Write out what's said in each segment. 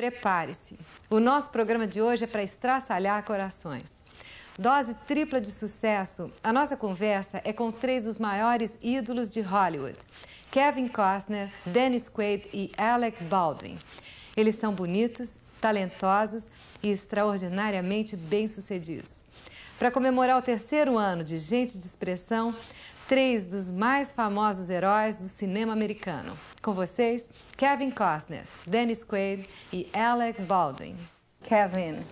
Prepare-se. O nosso programa de hoje é para estraçalhar corações. Dose tripla de sucesso, a nossa conversa é com três dos maiores ídolos de Hollywood: Kevin Costner, Dennis Quaid e Alec Baldwin. Eles são bonitos, talentosos e extraordinariamente bem-sucedidos. Para comemorar o terceiro ano de Gente de Expressão, três dos mais famosos heróis do cinema americano. Com vocês, Kevin Costner, Dennis Quaid e Alec Baldwin. Kevin,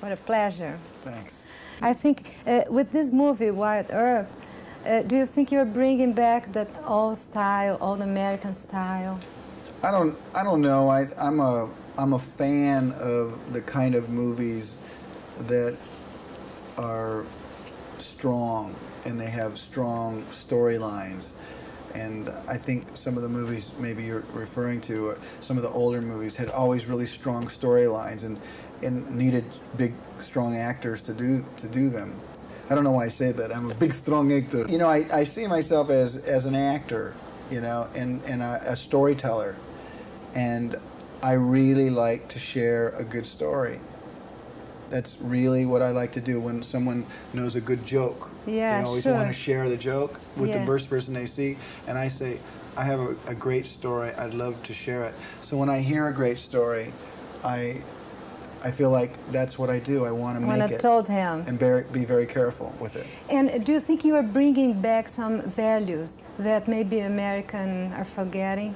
what a pleasure. Thanks. I think uh, with this movie, Wyatt Earp, uh, do you think you're bringing back that old style, old American style? I don't. I don't know. I, I'm a. I'm a fan of the kind of movies that are strong and they have strong storylines. And I think some of the movies maybe you're referring to, uh, some of the older movies had always really strong storylines and, and needed big, strong actors to do to do them. I don't know why I say that. I'm a big, strong actor. You know, I, I see myself as, as an actor, you know, and, and a, a storyteller. And I really like to share a good story. That's really what I like to do when someone knows a good joke. Yeah, They always sure. want to share the joke with Yeah. the first person they see. And I say, I have a, a great story. I'd love to share it. So when I hear a great story, I, I feel like that's what I do. I want to make I it told him. and very, be very careful with it. And do you think you are bringing back some values that maybe American are forgetting?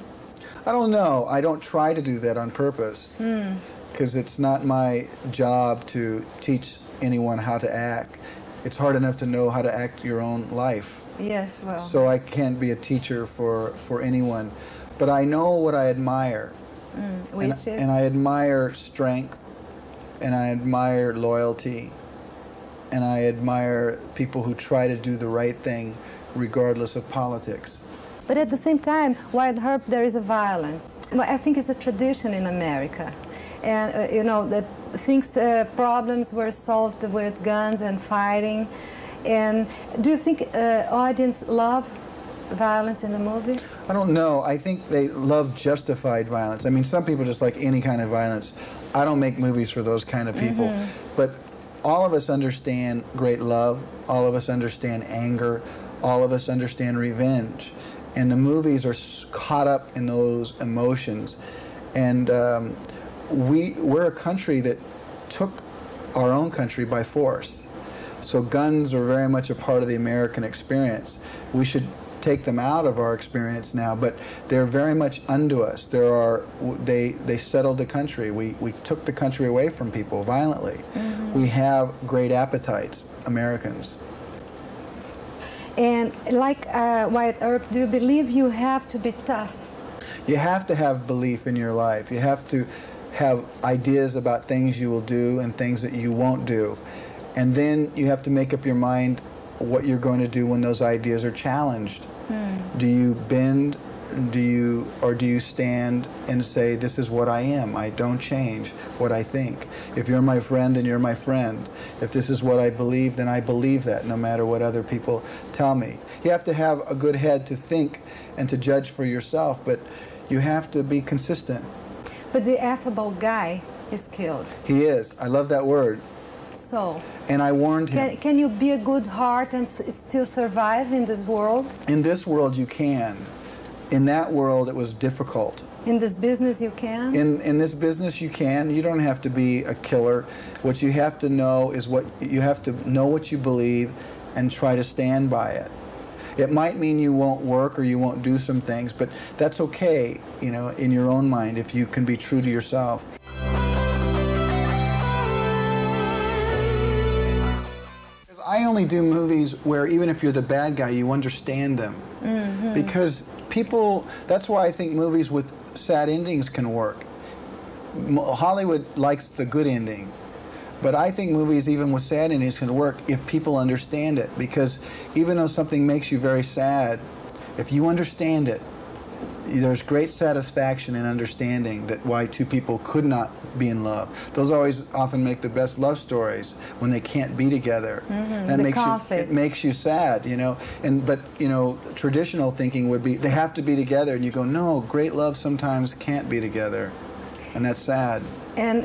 I don't know. I don't try to do that on purpose hmm. Because it's not my job to teach anyone how to act. It's hard enough to know how to act your own life. Yes, well. So I can't be a teacher for, for anyone. But I know what I admire. Mm, which and, is? and I admire strength and I admire loyalty and I admire people who try to do the right thing regardless of politics. But at the same time, Wyatt Earp, there is a violence. I think it's a tradition in America. And, uh, you know, the things, uh, problems were solved with guns and fighting. And do you think uh, audience love violence in the movie? I don't know. I think they love justified violence. I mean, some people just like any kind of violence. I don't make movies for those kind of people. But all of us understand great love. All of us understand anger. All of us understand revenge. And the movies are caught up in those emotions. And um, we, we're a country that took our own country by force. So guns are very much a part of the American experience. We should take them out of our experience now, but they're very much unto us. There are they they settled the country. We we took the country away from people violently. We have great appetites, Americans. And like uh, Wyatt Earp, do you believe you have to be tough? You have to have belief in your life. You have to have ideas about things you will do and things that you won't do. And then you have to make up your mind what you're going to do when those ideas are challenged. Hmm. Do you bend do you or do you stand and say this is what I am. I don't change what I think. If you're my friend then you're my friend. If this is what I believe then I believe that no matter what other people tell me. You have to have a good head to think and to judge for yourself but you have to be consistent But the affable guy is killed. he is. I love that word. So, and I warned him. can, can you be a good heart and s- still survive in this world? in this world you can. In that world it was difficult. In this business, you can? in in this business you can. You don't have to be a killer. What you have to know is what you have to know what you believe and try to stand by it it might mean you won't work or you won't do some things but that's okay you know in your own mind if you can be true to yourself I only do movies where even if you're the bad guy, you understand them. Mm-hmm. Because people, that's why I think movies with sad endings can work. Hollywood likes the good ending. But I think movies, even with sad endings, can work if people understand it. Because even though something makes you very sad, if you understand it, there's great satisfaction in understanding that why two people could not be in love. Those always often make the best love stories when they can't be together. Mm-hmm. That the makes you it makes you sad, you know. And but you know, traditional thinking would be they have to be together, and you go, no, great love sometimes can't be together. And that's sad. And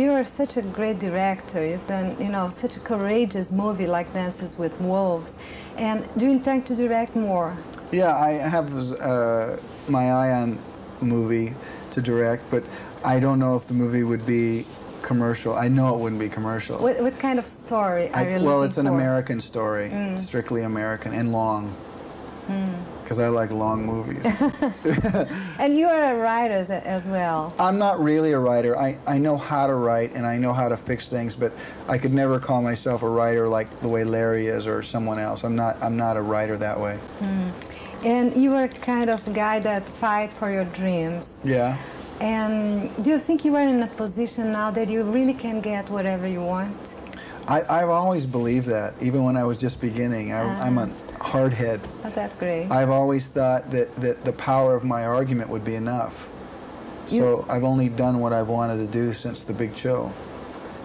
you are such a great director. You've done, you know, such a courageous movie like Dances with Wolves. And do you intend to direct more? Yeah, I have uh, my eye on a movie to direct, but I don't know if the movie would be commercial. I know it wouldn't be commercial. What, what kind of story are I, you well, it's an for? American story, Mm. strictly American and long, because I like long movies. And you are a writer as, as well. I'm not really a writer. I, I know how to write and I know how to fix things, but I could never call myself a writer like the way Larry is or someone else. I'm not I'm not a writer that way. Hmm. And you are kind of a guy that fight for your dreams. Yeah. And do you think you are in a position now that you really can get whatever you want? I, I've always believed that, even when I was just beginning. I, I'm uh-huh. A hardhead. Oh, that's great. I've always thought that, that the power of my argument would be enough. So I've only done what I've wanted to do since the big show.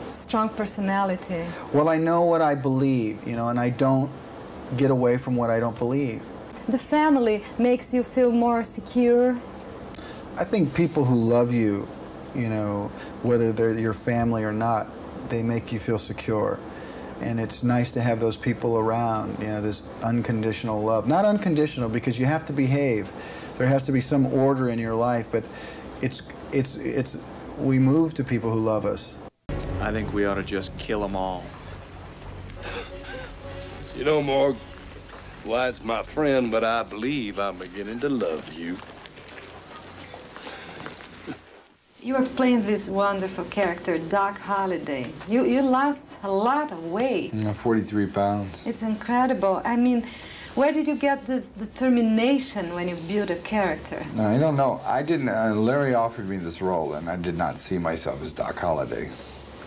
Strong personality. Well, I know what I believe, you know, and I don't get away from what I don't believe. The family makes you feel more secure. I think people who love you, you know, whether they're your family or not, they make you feel secure. And it's nice to have those people around, you know, this unconditional love. Not unconditional because you have to behave. There has to be some order in your life, but it's it's it's we move to people who love us. I think we ought to just kill them all. You know, Morg, Wyatt's my friend, but I believe I'm beginning to love you. You are playing this wonderful character, Doc Holliday. You, you lost a lot of weight. Yeah, 43 pounds. It's incredible. I mean, where did you get this determination when you build a character? No, I don't know. I didn't. Uh, Larry offered me this role, and I did not see myself as Doc Holliday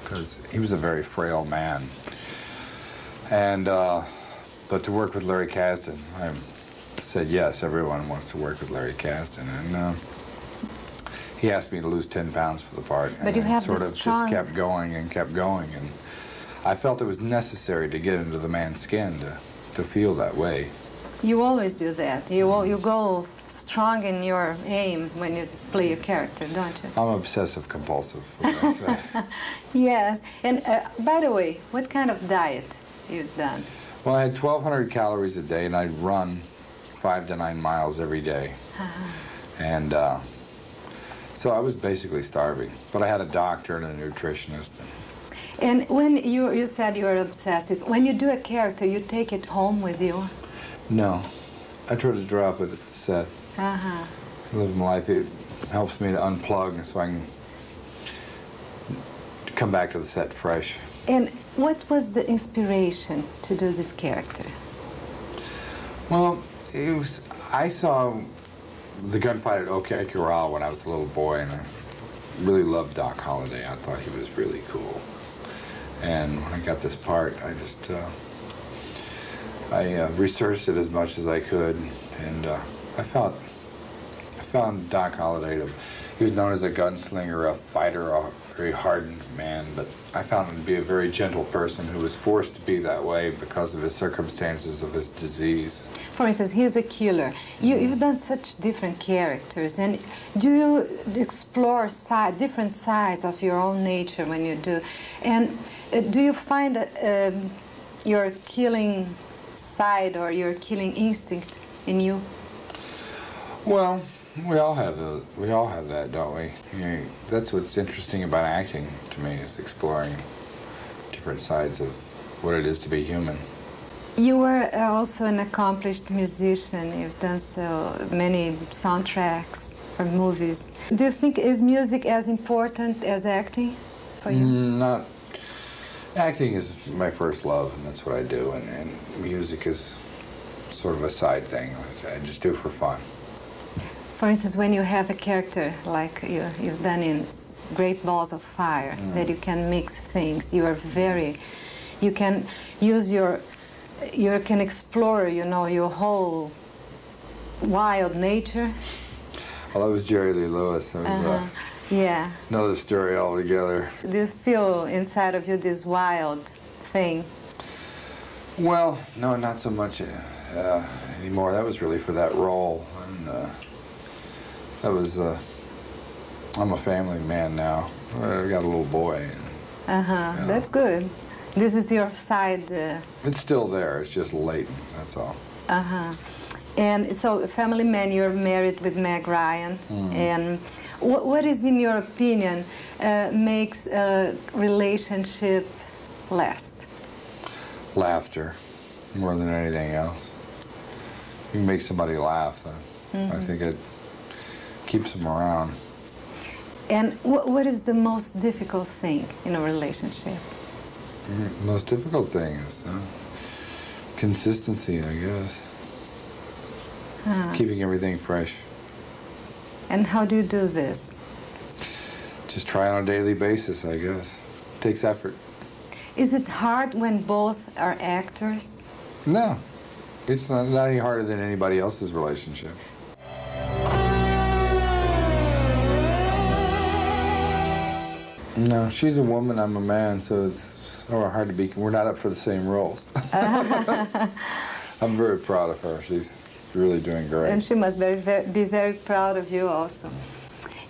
because he was a very frail man. And uh, but to work with Larry Kasdan, I said yes. Everyone wants to work with Larry Kasdan, and uh, he asked me to lose 10 pounds for the part. But and you I have sort of strong- just kept going and kept going, and I felt it was necessary to get into the man's skin to to feel that way. You always do that. You, al- you go strong in your aim when you play a character, don't you? I'm obsessive compulsive. what I say. Yes. And uh, by the way, what kind of diet you've done? Well, I had 1,200 calories a day, and I'd run five to nine miles every day. And uh, so I was basically starving. But I had a doctor and a nutritionist. And And when you, you said you are obsessive, when you do a character, you take it home with you? no, I try to drop it at the set. Uh-huh. Live my life. It helps me to unplug so I can come back to the set fresh. And what was the inspiration to do this character? Well, it was. I saw the gunfight at OK Corral when I was a little boy, and I really loved Doc Holliday. I thought he was really cool. And when I got this part, I just uh, I uh, researched it as much as I could, and uh, I felt found Doc Holliday to. He was known as a gunslinger, a fighter, a very hardened man, but I found him to be a very gentle person who was forced to be that way because of his circumstances of his disease. For instance, he's a killer. You, you've done such different characters, and do you explore side, different sides of your own nature when you do? And uh, do you find that um, your killing side or your killing instinct in you? Well, we all have those. We all have that, don't we? You know, that's what's interesting about acting to me is exploring different sides of what it is to be human. You were uh, also an accomplished musician. You've done so many soundtracks for movies. Do you think is music as important as acting for you? Mm, Not acting is my first love, and that's what I do. And, and music is sort of a side thing. Like I just do for fun. For instance, when you have a character like you, you've done in Great Balls of Fire, that you can mix things, you are very, you can use your, you can explore, you know, your whole wild nature. Well, that was Jerry Lee Lewis. That was uh, Yeah. another story altogether. Do you feel inside of you this wild thing? Well, no, not so much uh, anymore. That was really for that role, and uh, that was uh, I'm a family man now. I got a little boy. Uh huh. That's good. This is your side. Uh It's still there. It's just latent. That's all. Uh huh. And so, family man, you're married with Meg Ryan. And what, what is, in your opinion, uh, makes a relationship last? Laughter, more than anything else. You can make somebody laugh. uh, I think it keeps them around. And what, what is the most difficult thing in a relationship? The most difficult thing is uh, consistency, I guess. Keeping everything fresh. And how do you do this? Just try on a daily basis, I guess. It Takes effort. Is it hard when both are actors? No, it's not, not any harder than anybody else's relationship. No, she's a woman, I'm a man, so it's so hard to be. We're not up for the same roles. I'm very proud of her. She's really doing great. And she must very, very, be very proud of you also.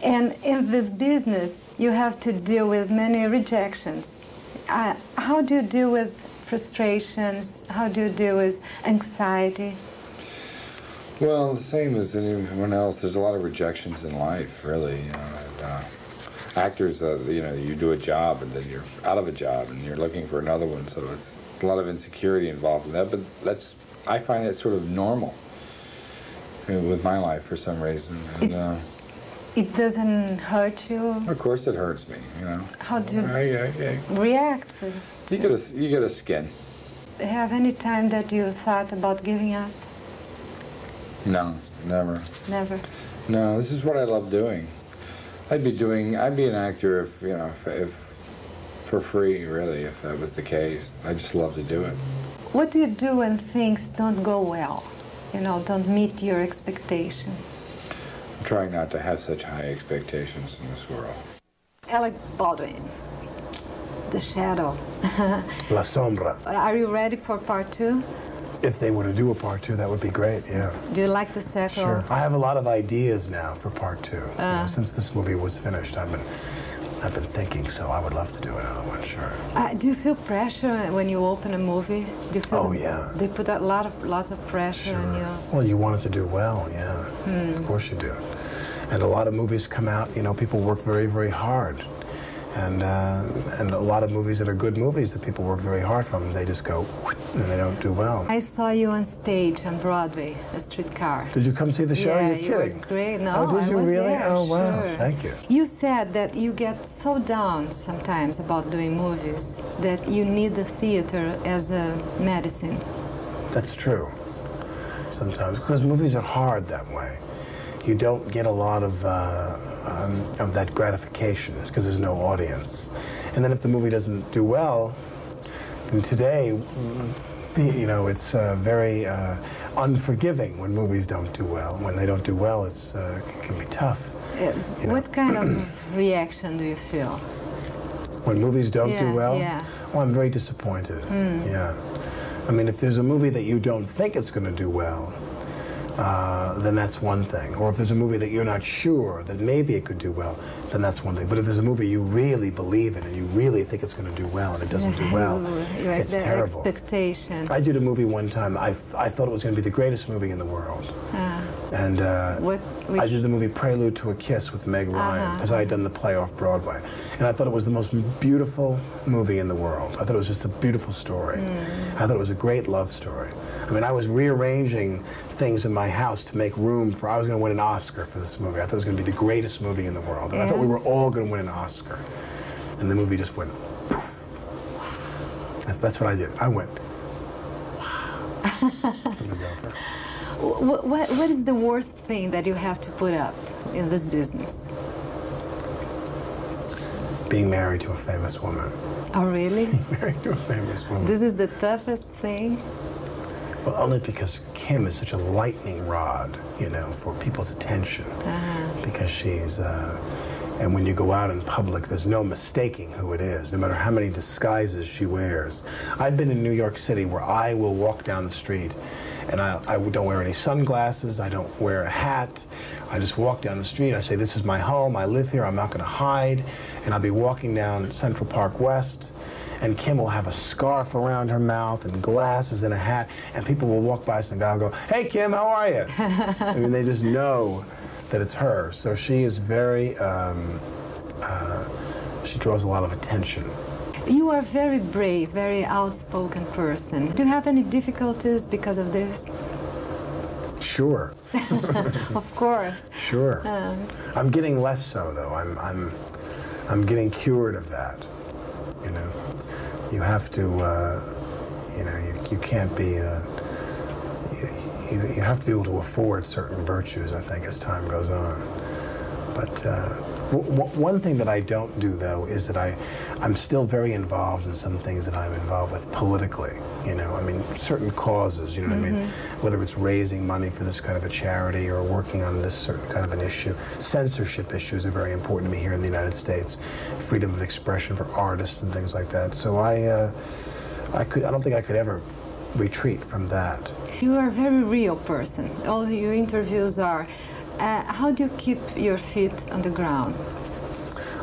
And in this business, you have to deal with many rejections. Uh, how do you deal with frustrations? How do you deal with anxiety? Well, the same as anyone else. There's a lot of rejections in life, really. You know, and, uh, actors, uh, you know, you do a job and then you're out of a job and you're looking for another one. So it's a lot of insecurity involved in that. But that's, I find it sort of normal uh, with my life for some reason. And, uh, It doesn't hurt you? of course, it hurts me. You know. How do you I, I, I, react? you get a, you get a skin. Have any time that you thought about giving up? No, never. Never. No, this is what I love doing. I'd be doing. I'd be an actor if you know, if, if for free, really, if that was the case. I just love to do it. What do you do when things don't go well? You know, don't meet your expectation? I'm trying not to have such high expectations in this world. Alec Baldwin, The Shadow. La Sombra. Are you ready for part two? If they were to do a part two, that would be great, yeah. Do you like the second? Sure. I have a lot of ideas now for part two. You know, since this movie was finished, I've been, I've been thinking, so I would love to do another one, sure. Uh, do you feel pressure when you open a movie? Do you feel Oh, yeah. They put a lot of lots of pressure on you. Well, you want it to do well, yeah. Of course you do. And a lot of movies come out, you know, people work very, very hard. And, uh, and a lot of movies that are good movies that people work very hard from, they just go and they don't do well. I saw you on stage on Broadway, a streetcar. Did you come see the show? Yeah, You're you kidding. great. No, oh, did I you was really? there, oh, wow. sure. Thank you. You said that you get so down sometimes about doing movies that you need the theater as a medicine. That's true. Sometimes, because movies are hard that way. You don't get a lot of uh, um, of that gratification because there's no audience. And then if the movie doesn't do well, then today, mm, you know, it's uh, very uh, unforgiving when movies don't do well. When they don't do well, it's uh, it can be tough. You know. What kind of reaction do you feel? When movies don't Yeah, do well, yeah. oh, I'm very disappointed. Yeah. I mean, if there's a movie that you don't think it's going to do well, uh, then that's one thing. Or if there's a movie that you're not sure that maybe it could do well, then that's one thing. But if there's a movie you really believe in and you really think it's going to do well and it doesn't do well, You're it's the terrible. expectation. I did a movie one time. I, th- I thought it was going to be the greatest movie in the world. Ah. And uh, What- I did the movie Prelude to a Kiss with Meg Ryan Uh-huh. because I had done the play off Broadway. And I thought it was the most beautiful movie in the world. I thought it was just a beautiful story. I thought it was a great love story. I mean, I was rearranging things in my house to make room for, I was going to win an Oscar for this movie. I thought it was going to be the greatest movie in the world. And I thought we were all going to win an Oscar. And the movie just went. That's, that's what I did. I went, wow. it was over. What, what, what is the worst thing that you have to put up in this business? Being married to a famous woman. Oh, really? Married to a famous woman. this is the toughest thing? Well, only because Kim is such a lightning rod, you know, for people's attention. Because she's, uh, and when you go out in public, there's no mistaking who it is, no matter how many disguises she wears. I've been in New York City where I will walk down the street And I, I don't wear any sunglasses. I don't wear a hat. I just walk down the street. I say, this is my home. I live here. I'm not going to hide. And I'll be walking down Central Park West and Kim will have a scarf around her mouth and glasses and a hat, and people will walk by us and go, "Hey Kim, how are you?" I mean, they just know that it's her. So she is very, um, uh, she draws a lot of attention. You are a very brave, very outspoken person. Do you have any difficulties because of this? Sure. of course. Sure. Um. I'm getting less so though. I'm, I'm, I'm getting cured of that. You know you have to, uh, you know, you, you can't be, uh, you, you, have to be able to afford certain virtues, I think, as time goes on. But uh, one thing that I don't do, though, is that I, I'm still very involved in some things that I'm involved with politically. You know, I mean, certain causes, you know mm -hmm. what I mean? Mm-hmm. Whether it's raising money for this kind of a charity or working on this certain kind of an issue. Censorship issues are very important to me here in the United States. Freedom of expression for artists and things like that. So I, uh, I, could, I don't think I could ever retreat from that. You are a very real person. All your interviews are uh, how do you keep your feet on the ground?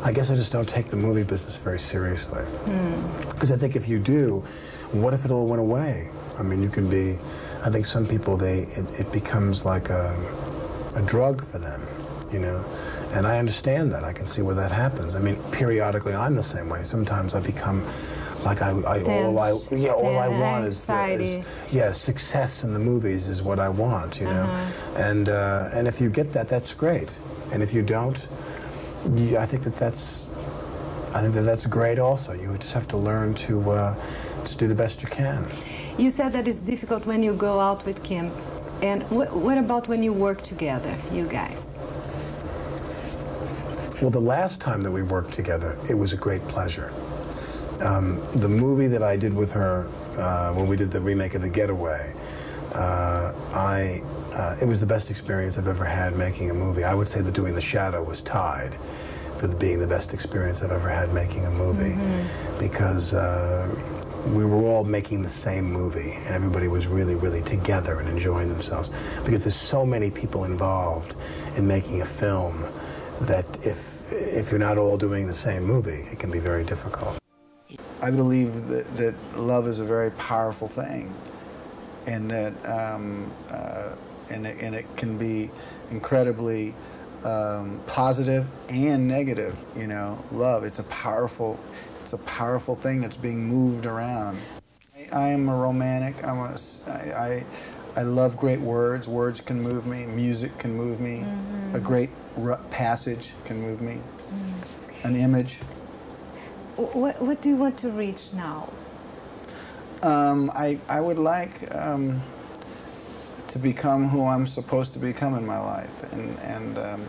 I guess I just don't take the movie business very seriously. Because hmm. I think if you do, what if it all went away? I mean, you can be, I think some people, they it, it becomes like a, a drug for them, you know? And I understand that. I can see where that happens. I mean, periodically I'm the same way. Sometimes I become like I, I all I yeah all I want is, is, yeah success in the movies is what I want you know uh -huh. and uh, and if you get that that's great and if you don't you, I think that that's I think that that's great also you just have to learn to uh, to do the best you can. You said that it's difficult when you go out with Kim and wh what about when you work together you guys? Well, the last time that we worked together, it was a great pleasure. Um, the movie that I did with her uh, when we did the remake of The Getaway, uh, I uh, it was the best experience I've ever had making a movie. I would say that doing The Shadow was tied for the, being the best experience I've ever had making a movie mm -hmm. because uh, we were all making the same movie and everybody was really, really together and enjoying themselves because there's so many people involved in making a film that if if you're not all doing the same movie, it can be very difficult. I believe that, that love is a very powerful thing, and that um, uh, and, it, and it can be incredibly um, positive and negative. You know, love. It's a powerful, it's a powerful thing that's being moved around. I, I am a romantic. I'm a. I, I, I love great words. Words can move me. Music can move me. Mm -hmm. A great passage can move me. Mm. An image what, what do you want to reach now? Um, I, I would like um, to become who I'm supposed to become in my life. And, and um,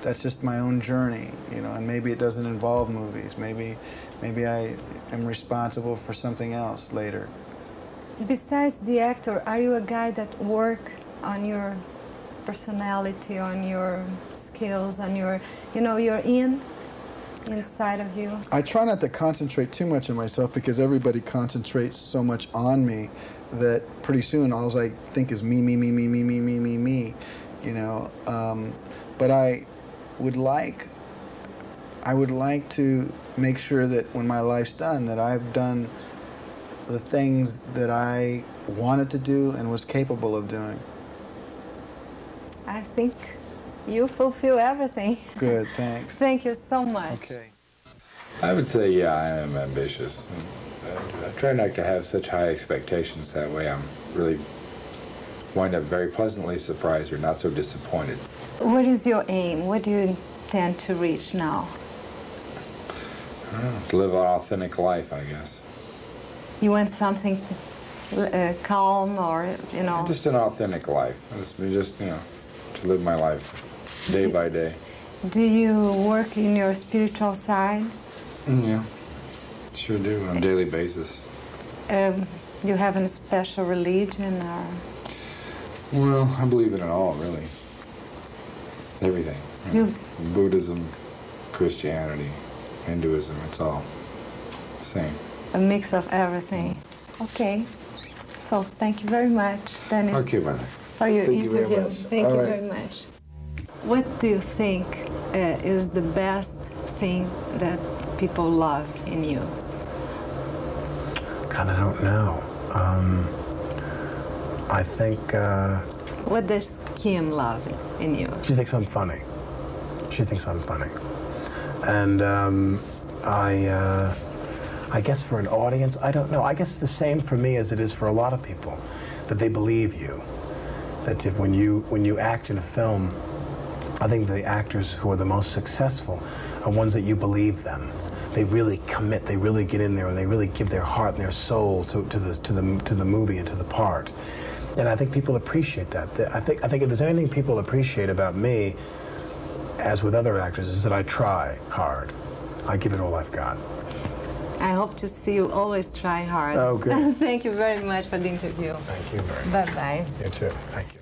that's just my own journey, you know, and maybe it doesn't involve movies. Maybe, maybe I am responsible for something else later. Besides the actor, are you a guy that work on your personality, on your skills, on your, you know, you're in inside of you? I try not to concentrate too much on myself because everybody concentrates so much on me that pretty soon all I think is me, me, me, me, me, me, me, me, me, you know. Um, but I would like, I would like to make sure that when my life's done, that I've done the things that I wanted to do and was capable of doing. I think you fulfill everything. Good, thanks. Thank you so much. Okay. I would say, yeah, I am ambitious. I try not to have such high expectations. That way I'm really wind up very pleasantly surprised or not so disappointed. What is your aim? What do you intend to reach now? Know, to live an authentic life, I guess. You want something uh, calm or, you know? Just an authentic life. Just, just, you know, to live my life day by day. Do you work in your spiritual side? Mm, yeah, sure do on a daily basis. Um, you have a special religion or? Well, I believe in it all, really. Everything. You Buddhism, Christianity, Hinduism, it's all the same. A mix of everything. Okay. So thank you very much, Dennis, Okay, man. for your Thank interview. much. Thank All you right. very much. What do you think uh, is the best thing that people love in you? God, I don't know. Um, I think uh, What does Kim love in you? she thinks I'm funny. She thinks I'm funny, and um, I, uh, I guess for an audience, I don't know. I guess the same for me as it is for a lot of people, that they believe you. That if, when you when you act in a film, I think the actors who are the most successful are ones that you believe them. They really commit. They really get in there, and they really give their heart and their soul to, to the to the to the movie and to the part. And I think people appreciate that. I think I think if there's anything people appreciate about me, as with other actors, is that I try hard. I give it all I've got. I hope to see you always try hard. Oh, good. Thank you very much for the interview. Thank you very much. Bye bye. You too. Thank you.